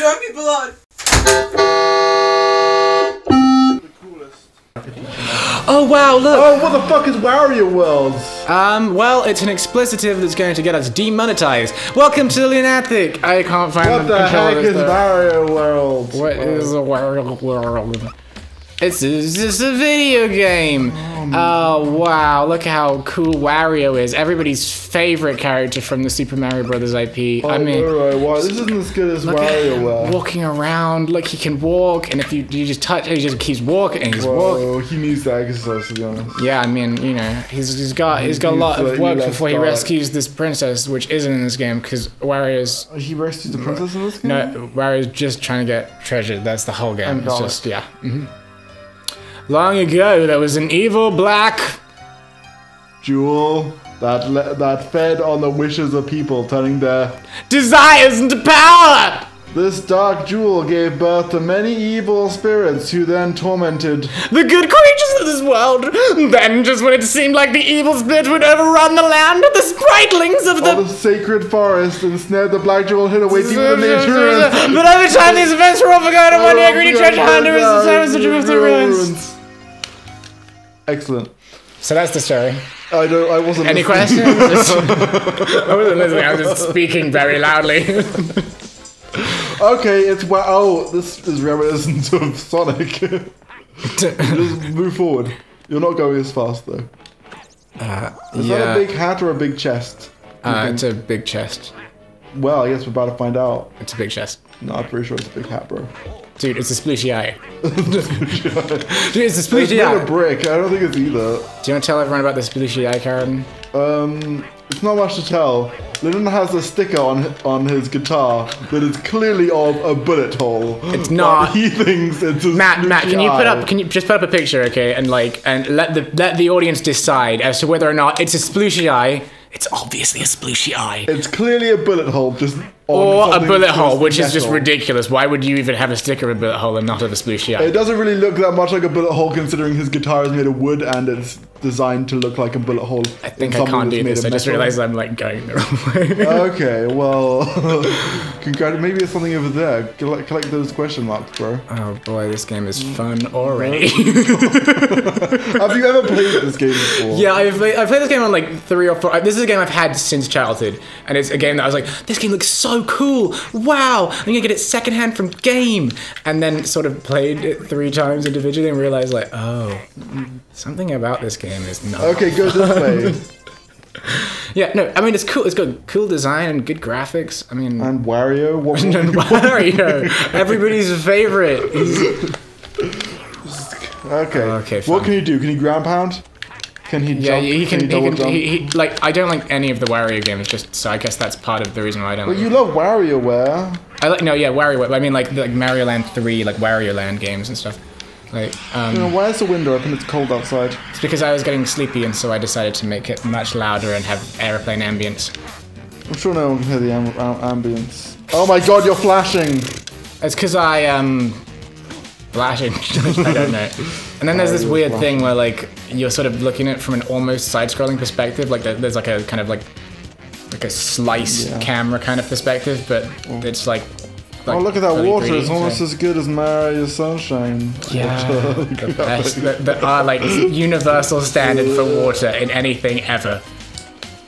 Jumpy blood! Oh wow, look! Oh, what the fuck is Wario Worlds? Um, well, it's an explicitive that's going to get us demonetized. Welcome to Loon Attic! I can't find the control. What the the heck is though. Wario Worlds? What is a world world? It's it's just a video game. Oh wow! Look how cool Wario is. Everybody's favorite character from the Super Mario Brothers IP. I Oh, mean, alright, wow, this isn't as good as Wario walking around. Look, he can walk, and if you you just touch, he just keeps walking and he's walking. He needs to exercise to be honest. Yeah, I mean, you know, he's, he's got he's got a lot of work before he rescues this princess, which isn't in this game because Wario's He rescues the princess in this game? no Wario's just trying to get treasure. That's the whole game. And It's just yeah. hmm Long ago, there was an evil black. Jewel that le- that fed on the wishes of people, turning their desires into power. This dark jewel gave birth to many evil spirits who then tormented. The good creatures of this world. Then, just when it seemed like the evil spirit would overrun the land, the spritlings of the. the sacred forest ensnared the black jewel hid away deep in the but over time, these events were all forgotten. One a greedy Oh, treasure hunter was the time of the truth of the ruins. ruins. Excellent. So that's the story. I don't. I wasn't. Any listening. questions? I wasn't listening. I was just speaking very loudly. Okay, it's wow. Oh, this is reminiscent of Sonic. Just move forward. You're not going as fast though. Is that a big hat or a big chest? Uh, it's a big chest. Well, I guess we're about to find out. It's a big chest. No, I'm pretty sure it's a big hat, bro. Dude, it's a splooshy eye. Dude, it's a It's splooshy made of eye. brick. I don't think it's either. Do you want to tell everyone about the splooshy eye, Karen? Um, it's not much to tell. Lennon has a sticker on on his guitar that is clearly of a bullet hole. It's not. He thinks it's a Matt, Matt, can you put up? Can you just put up a picture, okay, and like, and let the let the audience decide as to whether or not it's a splooshy eye. It's obviously a splooshy eye. It's clearly a bullet hole, just Or a bullet hole, which is just ridiculous. Why would you even have a sticker of a bullet hole and not of a splooshy eye? It doesn't really look that much like a bullet hole considering his guitar is made of wood and it's designed to look like a bullet hole. I think I can't do this. I just realized I'm like going the wrong way. Okay, well, congrat- maybe it's something over there. Collect, collect those question marks, bro. oh boy, this game is fun already. Have you ever played this game before? yeah, I've played, I've played this game on like three or four. Uh, this is a game I've had since childhood, and it's a game that I was like, this game looks so cool. Wow, I'm gonna get it secondhand from Game, and then sort of played it three times individually and realized like, oh, something about this game is not. Okay, go this way. Yeah, no, I mean it's cool. It's got cool design and good graphics. I mean. And Wario, what? and Wario, everybody's favorite. He's- Okay. Okay, What can you do? Can you ground pound? Can he yeah, jump? he can. He double can. He, he, like, I don't like any of the Wario games. Just so I guess that's part of the reason why I don't. But like you love WarioWare. I like no, yeah, Wario. I mean, like the, like Mario Land three, like Wario Land games and stuff. Like, um, You know, why is the window open? It's cold outside. it's because I was getting sleepy, and so I decided to make it much louder and have airplane ambience. I'm sure no one can hear the am- am- ambience. Oh my god, you're flashing! It's because I um, flashing. I don't know. And then there's this oh, weird thing where like you're sort of looking at it from an almost side-scrolling perspective. Like there's like a kind of like like a slice Yeah. camera kind of perspective, but oh. it's like. Oh, look at that water. 3D, It's almost so- as good as Mario Sunshine. Yeah, the best. The, the, our like universal standard for water in anything ever.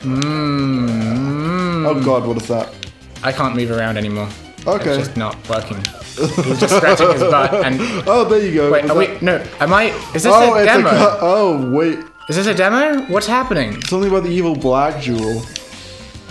Mmm. Oh god, what is that? I can't move around anymore. Okay. It's just not working. He's just scratching his butt and. Oh, there you go. Wait, are we? No, am I? Is this Oh, a demo? a. Oh, wait. Is this a demo? What's happening? Something about the evil black jewel.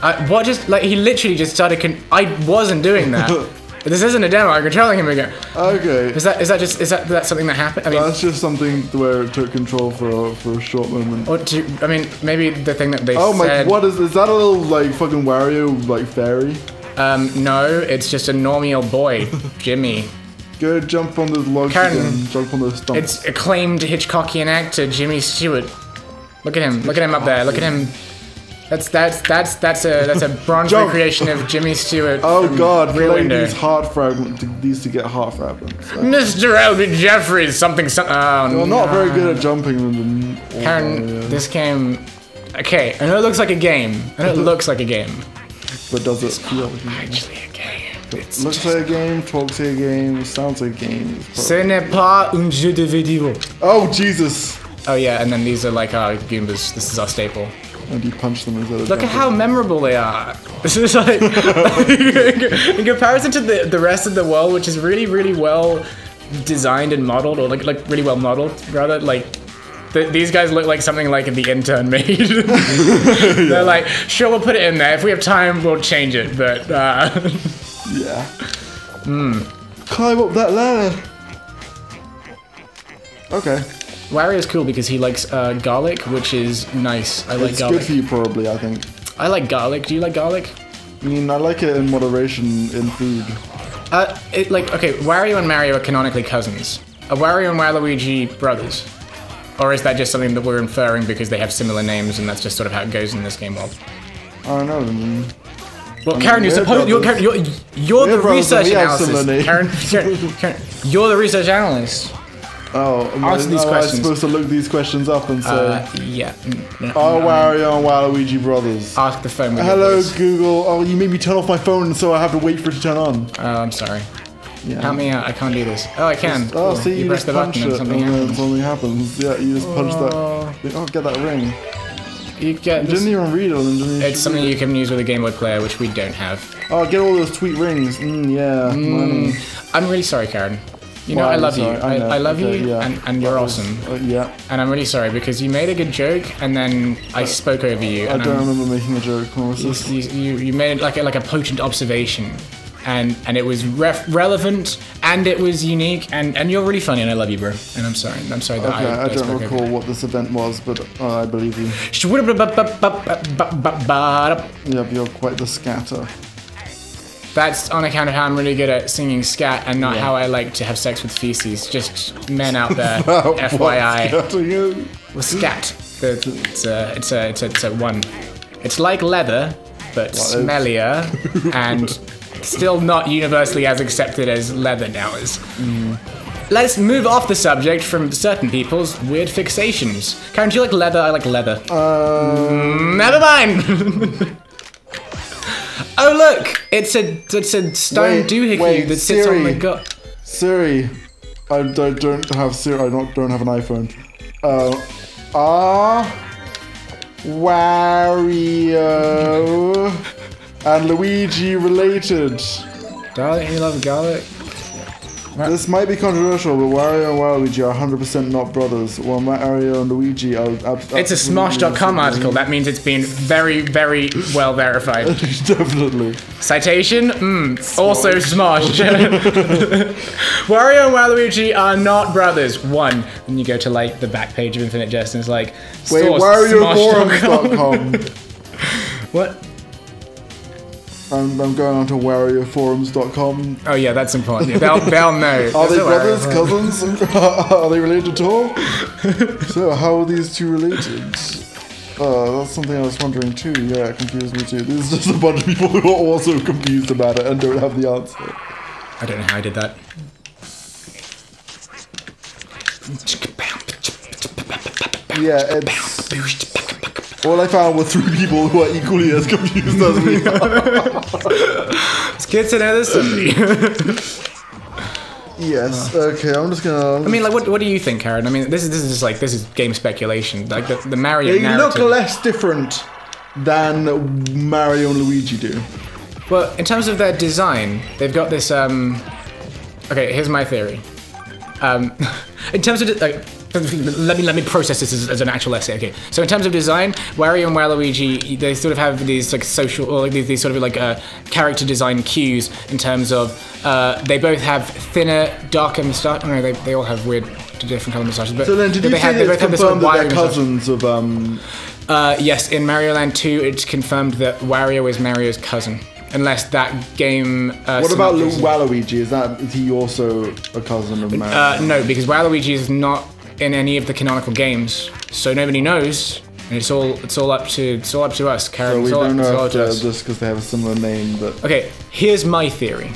Uh, what just like he literally just started? Con- I wasn't doing that. this isn't a demo. I'm controlling him again. Okay. Is that is that just is that that something that happened? I mean, That's just something where it took control for a, for a short moment. or do I mean maybe the thing that they Oh my, said. what is, is that a little like fucking Wario like fairy? Um, no, it's just a normal boy, Jimmy. Go jump on the log Karen, again, jump on the stump. It's acclaimed Hitchcockian actor Jimmy Stewart. Look at him. Look at him up there. Look at him. That's that's that's that's a that's a bronze recreation of Jimmy Stewart. Oh god, Rear collect Window. these heart fragments, these to get heart fragments. Mr. L.B. Jefferies, something, something. Oh, You're not no. very good at jumping Karen, area, this game. Okay, I know it looks like a game. I know it looks like a game. But does it feel Actually, a game. It's Looks like a game, talks like a game, sounds like a game. Ce n'est pas un jeu de vidéo. Oh Jesus! Oh yeah, and then these are like our Goombas. This is our staple. And you punch them instead of Look at how memorable they are. This is like in comparison to the the rest of the world, which is really really well designed and modeled, or like like really well modeled rather. Like th these guys look like something like the intern made. They're like, sure, we'll put it in there. If we have time, we'll change it. But uh, Yeah. Hmm. Climb up that ladder. Okay. Wario's cool because he likes uh, garlic, which is nice. I like It's good for you, probably, I think. I like garlic. Do you like garlic? I mean, I like it in moderation in food. Uh, it like okay, Wario and Mario are canonically cousins. Are Wario and Waluigi brothers? Or is that just something that we're inferring because they have similar names and that's just sort of how it goes in this game world? I don't know. I mean, Well, Karen, you're supposed you're. Karen, you're, you're the research analyst. Karen, Karen, Karen, you're the research analyst. oh, am Answer I, these questions. I'm supposed to look these questions up and say, Uh, yeah. mm, no, "Oh, no, Wario and Waluigi brothers." Ask the phone Hello. Google. Oh, you made me turn off my phone, so I have to wait for it to turn on. Oh, I'm sorry. Yeah. Help me out. I can't do this. Oh, I can. Oh, Cool. see, you, press just the punch button it, and something and happens. something happens. Yeah, you just punch Oh. that. Oh, get that ring. You get You this. didn't even read it. didn't It's something you can use with a Game Boy player, which we don't have. Oh, get all those tweet rings. Mm, yeah, money. I'm really sorry, Karen. You know, Why I are you love you. sorry? I I, know. I love Okay, you, yeah. and, and you're awesome. Uh, yeah, And I'm really sorry because you made a good joke, and then I spoke over you. I And don't I'm- remember making a joke. You, you, you, you made like a, like a potent observation, and and it was ref- relevant, and it was unique, and, and you're really funny, and I love you, bro. And I'm sorry. I'm sorry that Okay, I, I, don't recall what this event was, but uh, I believe you. Yep, you're quite the scatter. That's on account of how I'm really good at singing scat, and not Yeah. how I like to have sex with feces. Just men out there, FYI. Well, scat. It's a, it's a, it's a, it's a one. It's like leather, but smellier, and still not universally as accepted as leather now is. Let's move off the subject from certain people's weird fixations. Karen, do you like leather? I like leather. Um, Never mind. oh look, it's a it's a stone Wait, doohickey wait, that sits on the Siri. gut. Siri, I don't, don't have Siri. I don't, don't have an iPhone. Uh, are Wario and Luigi related? Darling, you love garlic. This might be controversial, but Wario and Waluigi are 100% not brothers, while Mario and Luigi are. Ab- It's a Smosh.com article. That means it's been very, very well verified. Definitely. Citation? Mm, also Smosh. Wario and Waluigi are not brothers. One. Then you go to like the back page of Infinite Jest and it's like, Wait, source, Smosh.com. WarioForums.com. What? I'm, I'm going on to WarioForums.com. Oh yeah, that's important. They'll, they'll know. Are they brothers, cousins? are they related at all? so, how are these two related? Uh, that's something I was wondering too. Yeah, it confused me too. There's just a bunch of people who are also confused about it and don't have the answer. I don't know how I did that. Yeah, it's. All I found were three people who are equally as confused as me. It's good to know there's somebody. yes. Okay, I'm just gonna. I mean, like, what, what do you think, Karen? I mean, this is this is just like this is game speculation. Like the, the Mario they look less different than Mario and Luigi do. Well, in terms of their design, they've got this. Um, okay, here's my theory. Um, in terms of like, let me let me process this as, as an actual essay. Okay, so in terms of design, Wario and Waluigi, they sort of have these like social or like these, these sort of like uh, character design cues in terms of uh, they both have thinner, darker moustache. No, they, they all have weird, different color moustaches. But So then, did they you have, say they both have this sort of confirmed that they're wiry moustache. cousins of um? Uh, yes, in Mario Land 2, it's confirmed that Wario is Mario's cousin. Unless that game. Uh, What about Lu- Waluigi? Is that is he also a cousin of Mario? Uh, no, because Waluigi is not in any of the canonical games, so nobody knows. And it's all it's all up to it's all up to us, Karen. so we don't know if us. just because they have a similar name, but Okay, here's my theory.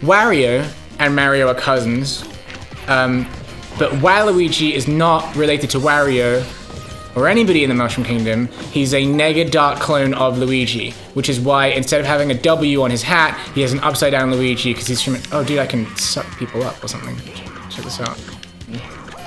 Wario and Mario are cousins, um, but Waluigi is not related to Wario or anybody in the Mushroom Kingdom, he's a Nega Dark clone of Luigi, which is why instead of having a W on his hat, he has an upside down Luigi because he's from. Oh, dude, I can suck people up or something. Check this out.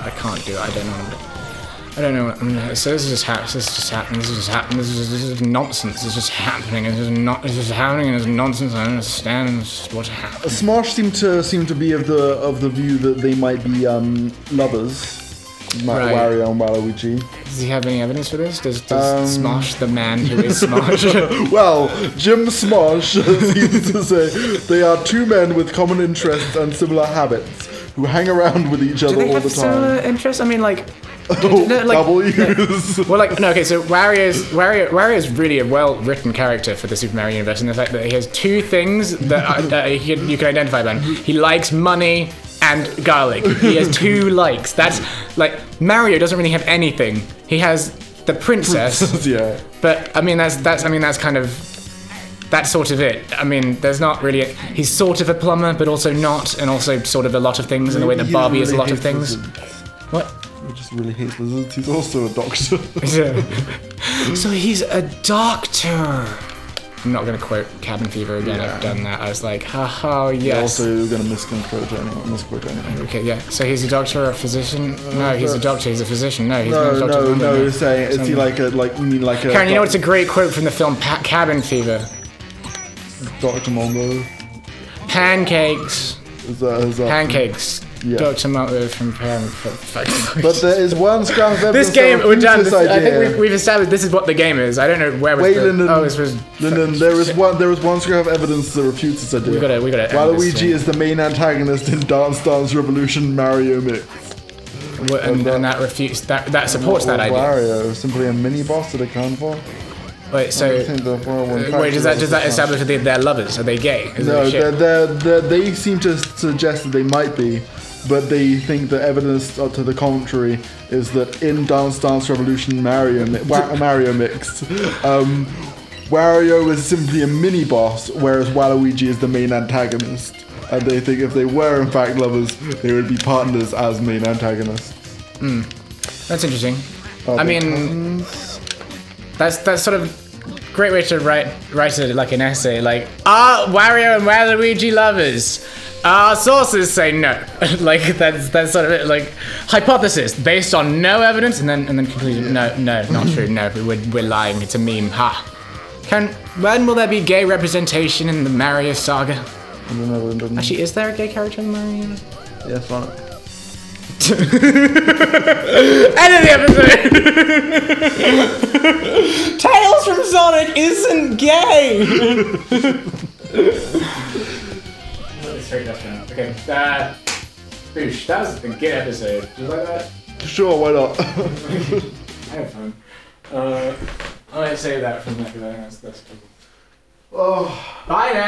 I can't do it. I don't know. What. I don't know. What, I'm, so this is just happening. This is just happening. This is just happening. This is, this is nonsense. This is just happening. This is not. This is happening. And it's nonsense. I don't understand what's happening. Smosh seem to seem to be of the of the view that they might be um, lovers. Right. Wario and Waluigi. Does he have any evidence for this? Does, does Um, Smosh, the man who is Smosh? Well, Jim Smosh seems to say they are two men with common interests and similar habits who hang around with each other all the time. Do they have similar interests? I mean, like, Oh, no, like- W's. well, like, no, okay. So Wario's Wario Wario's really a well-written character for the Super Mario universe, in the fact that he has two things that, are, that he you can identify by him. He likes money and garlic. He has two likes. That's like Mario doesn't really have anything. He has the princess, yeah. but I mean, that's that's I mean, that's kind of. That's sort of it. I mean, there's not really. A, he's sort of a plumber, but also not, and also sort of a lot of things in the way that Barbie is a lot of things. lizards. What? He just really hates lizards. He's also a doctor. yeah. so he's a doctor. I'm not gonna quote Cabin Fever again. I've done that. I was like, haha, yes. also you're gonna misquote anyone. Misquote anyone. okay, yeah. So he's a doctor or a physician? No, uh, he's a doctor. He's a physician. No, he's not No, a doctor. no, no. no. You're saying is he like a like you mean like a Karen, you know what's a great quote from the film pa- Cabin Fever? Doctor Mongo? Pancakes, Is that, is that pancakes. Yeah. Doctor Moto from Param. But there is one scrap of This game, that we're done. This, I think we've, we've established this is what the game is. I don't know where was Wait, the. Linden, oh, this was. There is one. There is one scrap of evidence that refutes this idea. We gotta, we gotta. end this Waluigi is the main antagonist in Dance Dance Revolution Mario Mix. Wha- and, uh, and that refutes that. That supports that idea. Wario simply a mini boss to account for. Wait, so. I think the Wario Wait, does that does that establish that they- they're lovers? Are they gay? Is No, they're, they're, they're, they seem to suggest that they might be, but they think the evidence to the contrary is that in Dance Dance Revolution Mario Mi- Mario Mix, um, Wario is simply a mini boss, whereas Waluigi is the main antagonist. And they think if they were in fact lovers, they would be partners as main antagonists. That's interesting. Are I mean, cousins? That's that's sort of great way to write write it like an essay. Like, are Wario and Waluigi lovers? Our sources say no. like that's that's sort of it. Like hypothesis based on no evidence, and then and then conclusion. No, no, not true. No, we're we're lying. It's a meme. Ha. Can when will there be gay representation in the Mario saga? I don't know, Linden. Actually, is there a gay character in Mario? yeah, fine. End of the episode. Tails from Sonic isn't gay. okay, uh, Boosh, that was a good episode. Did you like that? Sure, why not? I had fun. Uh, I might say that from that because I think that's, that's cool. oh. Bye now.